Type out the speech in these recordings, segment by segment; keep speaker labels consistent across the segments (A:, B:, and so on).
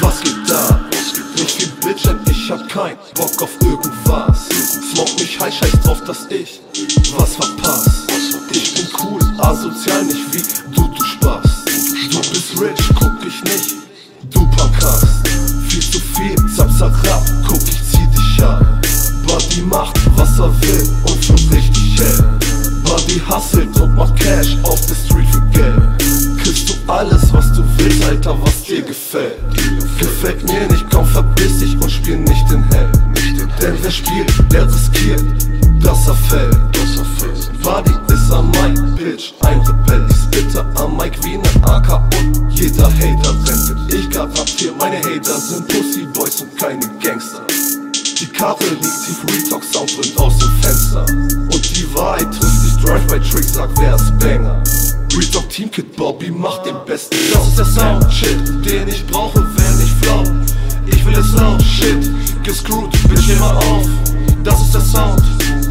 A: Was geht da? Ich bin Bitch und ich hab kein Bock auf irgendwas. Smoke mich high, scheiß drauf, dass ich was verpasst. Ich bin cool, asozial, nicht wie du, du Spaß. Du bist rich, guck dich nicht, du Pankas. Viel zu viel, zap, zap, rap, guck, ich zieh dich an. Buddy macht, was er will Buddy hustelt und macht Cash auf der Street für Geld. Kriegst du alles, was du willst, Alter, was dir gefällt. Gefällt mir nicht, komm, verbiss dich und spiel nicht den Held. Denn wer spielt, der riskiert, dass er fällt. Buddy ist am Mic, Bitch, ein Rebell. Ich spitte am Mic wie ne AK und jeder Hater rennt. Ich garantiere, meine Hater sind Pussyboys und keine Gangster. Die Karte liegt tief, Retalk Sound aus dem Fenster. Sich, Drive-by-Trick, sag wer ist Banger. Retalk Team Kid Bobby macht den besten. Das ist der Sound, shit, den ich brauche, wenn ich flow. Ich will es laut, shit, gescrewt, bitch, immer auf. Das ist der Sound,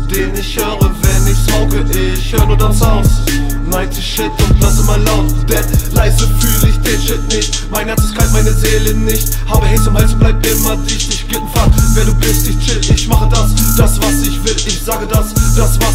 A: den ich höre, wenn ich smoke. Ich höre nur dann Sounds. 90 Shit und lass immer laut. Dead, leise fühle ich den Shit nicht. Mein Herz ist kalt, meine Seele nicht. Habe Haze im Hals und bleib immer dicht. Ich geb Fuck, wer du bist, ich chill. Ich mache das, das was ich will. Ich sage das, das was